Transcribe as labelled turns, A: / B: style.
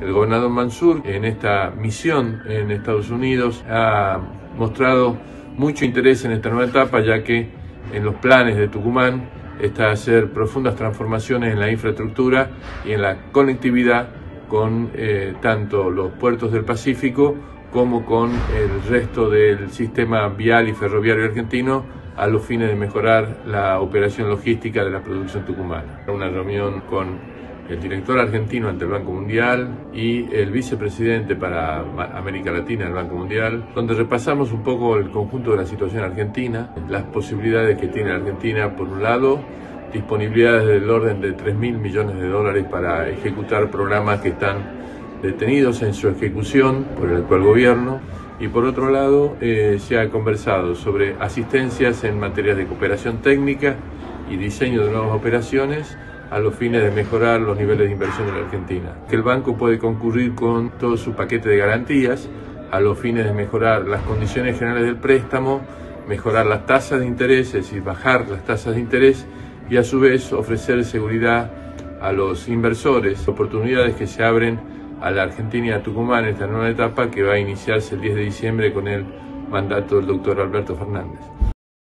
A: El gobernador Mansur en esta misión en Estados Unidos ha mostrado mucho interés en esta nueva etapa ya que en los planes de Tucumán está hacer profundas transformaciones en la infraestructura y en la conectividad con eh, tanto los puertos del Pacífico como con el resto del sistema vial y ferroviario argentino a los fines de mejorar la operación logística de la producción tucumana. Una reunión con el director argentino ante el Banco Mundial y el vicepresidente para América Latina del Banco Mundial, donde repasamos un poco el conjunto de la situación argentina, las posibilidades que tiene Argentina, por un lado, disponibilidades del orden de 3 mil millones de dólares para ejecutar programas que están detenidos en su ejecución por el actual gobierno, y por otro lado eh, se ha conversado sobre asistencias en materia de cooperación técnica y diseño de nuevas operaciones a los fines de mejorar los niveles de inversión en la Argentina. Que el banco puede concurrir con todo su paquete de garantías a los fines de mejorar las condiciones generales del préstamo, mejorar las tasas de interés, es decir, bajar las tasas de interés y a su vez ofrecer seguridad a los inversores, oportunidades que se abren a la Argentina y a Tucumán en esta nueva etapa que va a iniciarse el 10 de diciembre con el mandato del doctor Alberto Fernández.